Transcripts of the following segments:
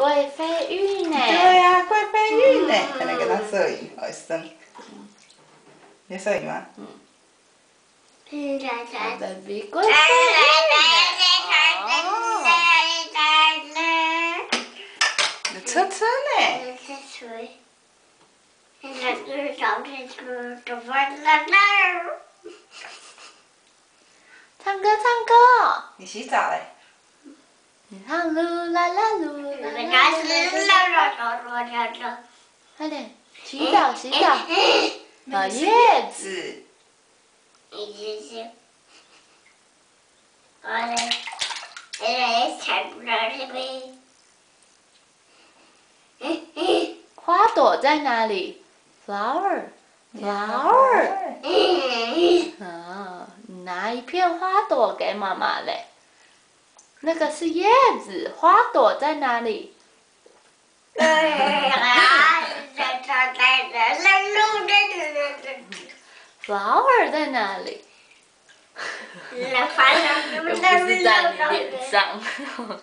贵妃玉呢？对呀，贵妃玉呢？还能给他摄影，好生。你摄影吗？嗯。唱歌唱歌。你洗澡嘞？你唱噜啦啦啦快点，洗澡洗澡。老叶子。花朵在哪里？Flower，flower。啊，拿一片花朵给妈妈嘞。那个是叶子，花朵在哪里？Flower 在哪里？又不是在你脸上。哦，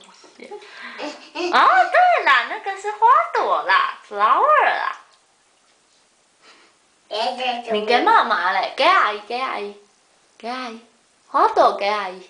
对了，那个是花朵啦，flower 啦。你给妈妈嘞，给阿姨，给阿姨，给阿姨，花朵给阿姨。